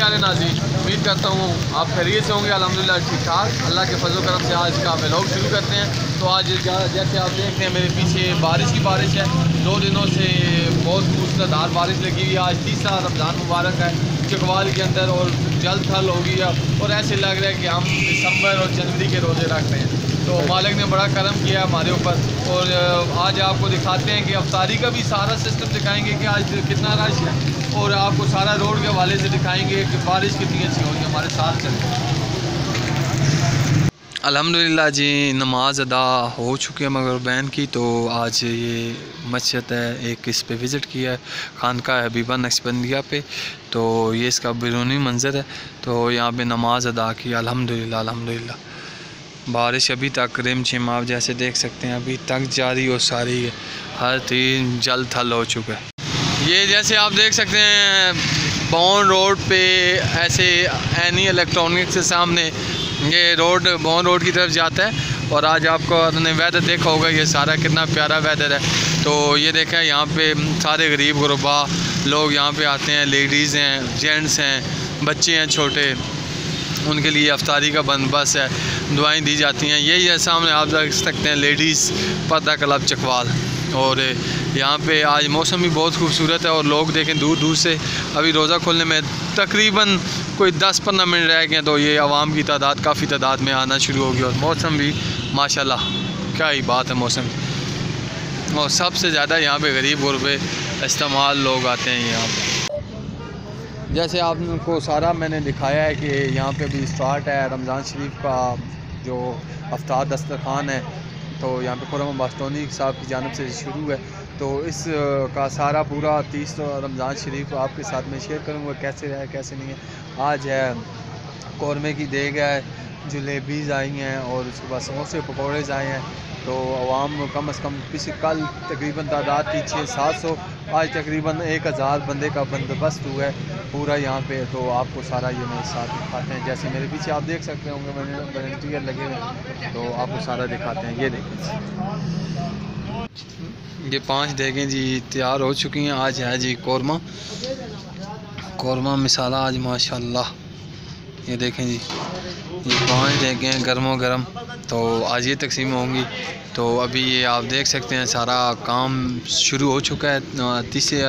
प्यारे नाजी उम्मीद करता हूँ आप खैरियत से होंगे अलहमदिल्ला ठीक ठाक। अल्लाह के फजल करम से आज का व्लॉग शुरू करते हैं। तो आज जैसे आप देख रहे हैं, मेरे पीछे बारिश की बारिश है। दो दिनों से बहुत मूसलाधार बारिश लगी हुई है। आज तीसरा रमज़ान मुबारक है। चकवाल के अंदर और जल्द थल होगी और ऐसे लग रहा है कि हम दिसंबर और जनवरी के रोज़े रख रहे हैं। तो मालिक ने बड़ा करम किया हमारे ऊपर। और आज आपको दिखाते हैं कि अफ्तारी का भी सारा सिस्टम दिखाएँगे कि आज कितना रश है। और आपको सारा रोड के हवाले से दिखाएँगे कि बारिश कितनी अच्छी होगी हमारे साथ चले अलहमदिल्ला जी, नमाज़ अदा हो चुकी है मगर बैन की तो आज ये मस्जिद है, एक इस पे विज़िट किया है, खानका हबीबा नक्सबंदिया पे। तो ये इसका बैरूनी मंज़र है। तो यहाँ पे नमाज़ अदा की, अल्हम्दुलिल्लाह अल्हम्दुलिल्लाह। बारिश अभी तक रिम छिम आप जैसे देख सकते हैं, अभी तक जारी और सारी है। हर तीन जल थल हो चुका है। ये जैसे आप देख सकते हैं, बॉन रोड पे ऐसे एनी इलेक्ट्रॉनिक के सामने ये रोड, बॉन रोड की तरफ़ जाता है। और आज आपको अपने वेदर देखा होगा, ये सारा कितना प्यारा वेदर है। तो ये देखा है, यहाँ पे सारे गरीब गुरबा लोग यहाँ पे आते हैं लेडीज़ हैं जेंट्स हैं, बच्चे हैं, छोटे। उनके लिए अफ्तारी का बंदोबस्त है। दुआएँ दी जाती हैं। यही है, सामने आप देख सकते हैं, लेडीज़ पर्दा क्लब चकवाल। और यहाँ पे आज मौसम भी बहुत खूबसूरत है और लोग देखें दूर दूर से। अभी रोज़ा खोलने में तकरीबन कोई 10-15 मिनट रह गए तो ये आवाम की तादाद, काफ़ी तादाद में आना शुरू होगी और मौसम भी, माशाल्लाह, क्या ही बात है मौसम। और सबसे ज़्यादा यहाँ पे गरीब गुरबे इस्तेमाल लोग आते हैं यहाँ पर जैसे आपको सारा मैंने दिखाया है कि यहाँ पे भी स्टार्ट है रमज़ान शरीफ का जो अफ्तार दस्तरखान है तो यहाँ पे खुरम बास्तोनी साहब की जानब से शुरू है। तो इस का सारा पूरा तीस रमज़ान शरीफ आपके साथ में शेयर करूँगा, कैसे है कैसे नहीं है। आज है कौरमे की देग है, जलेबीज़ आई हैं और उसके बाद समोसे, पकौड़े आए हैं। तो आवाम कम अज़ कम किसी कल तकरीबन तादाद थी छः, सात सौ, आज तकरीबन एक हज़ार बंदे का बंदोबस्त हुआ है पूरा यहाँ पे। तो आपको सारा ये मेरे साथ दिखाते हैं, जैसे मेरे पीछे आप देख सकते होंगे, मैंने वॉल्टियर लगे हुए तो आपको सारा दिखाते हैं, ये देखें ये पाँच देखें जी तैयार हो चुकी हैं, आज है जी कौरमा। कौरमा मिसाला आज, माशाल्लाह। ये देखें जी, ये पाँच देखें हैं गर्मो गर्म तो आज ये तकसीम होंगी। तो अभी ये आप देख सकते हैं, सारा काम शुरू हो चुका है। तीसरे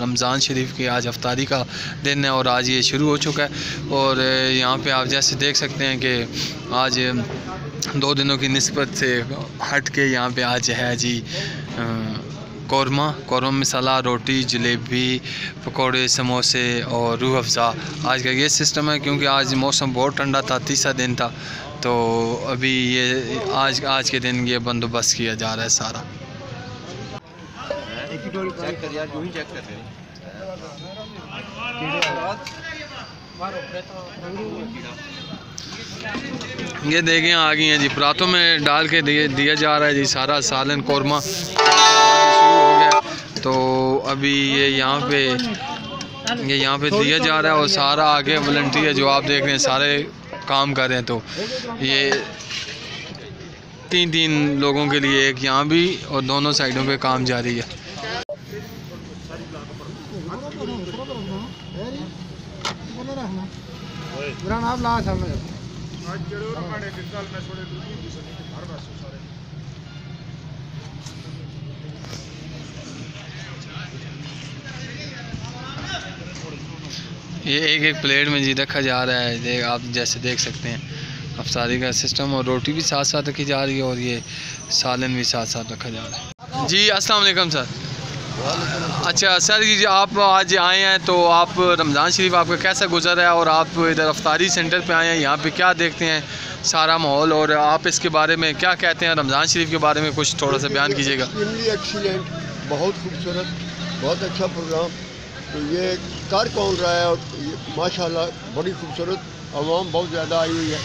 रमज़ान शरीफ की आज अफ्तारी का दिन है और आज ये शुरू हो चुका है। और यहाँ पे आप जैसे देख सकते हैं कि आज दो दिनों की नस्बत से हट के यहाँ पे आज है जी कौरमा कौरमा मसाला, रोटी, जलेबी, पकौड़े, समोसे और रूह अफ़ज़ा। आज का ये सिस्टम है क्योंकि आज मौसम बहुत ठंडा था, तीसरा दिन था तो अभी ये आज आज के दिन ये बंदोबस्त किया जा रहा है सारा। ये देखें, आ गई हैं जी, परातों में डाल के दिया जा रहा है जी सारा सालन कौरमा। तो अभी ये यहाँ पे ये यहाँ पे दिया जा रहा है और सारा आगे वॉल्टियर जो आप देख रहे हैं, सारे काम कर रहे हैं तो। ये तीन तीन लोगों के लिए एक यहाँ भी और दोनों साइडों पे काम जारी है। ये एक एक प्लेट में जी रखा जा रहा है, देख आप जैसे देख सकते हैं। अफसारी का सिस्टम और रोटी भी साथ साथ रखी जा रही है और ये सालन भी साथ साथ रखा जा रहा है। जी, अस्सलाम वालेकुम, सर। अच्छा सर जी, आप आज आए हैं तो आप रमज़ान शरीफ आपका कैसा गुजर है और आप इधर अफ्तारी सेंटर पे आए हैं, यहाँ पे क्या देखते हैं सारा माहौल और आप इसके बारे में क्या कहते हैं? रमज़ान शरीफ के बारे में कुछ थोड़ा सा बयान कीजिएगा। बहुत खूबसूरत। बहुत अच्छा प्रोग्राम तो ये कर कौन रहा है और माशाल्लाह बड़ी खूबसूरत आवाम बहुत ज़्यादा आई हुई है.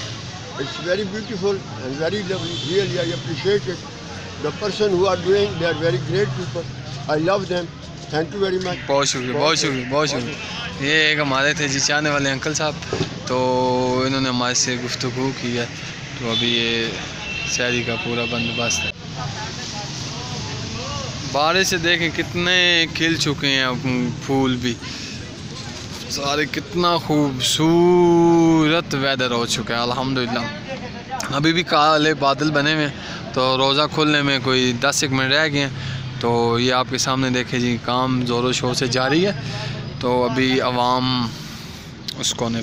It's very beautiful and very lovely really I appreciate it the person who are doing they are very great people I love them thank you very much बहुत शुक्रिया बहुत शुक्रिया बहुत शुक्रिया. ये एक हमारे थे जी, चाहने वाले अंकल साहब. तो इन्होंने हमारे से गुफ्तु की है. तो अभी ये शहरी का पूरा बंदोबस्त है. बारिश से देखें कितने खिल चुके हैं फूल भी। सारे कितना खूबसूरत वेदर हो चुका है, अल्हम्दुलिल्लाह। अभी भी काले बादल बने हुए हैं तो रोज़ा खुलने में कोई दस एक मिनट रह गए हैं। तो ये आपके सामने देखे जी, काम ज़ोरों शोर से जारी है। तो अभी आवाम, उसको ने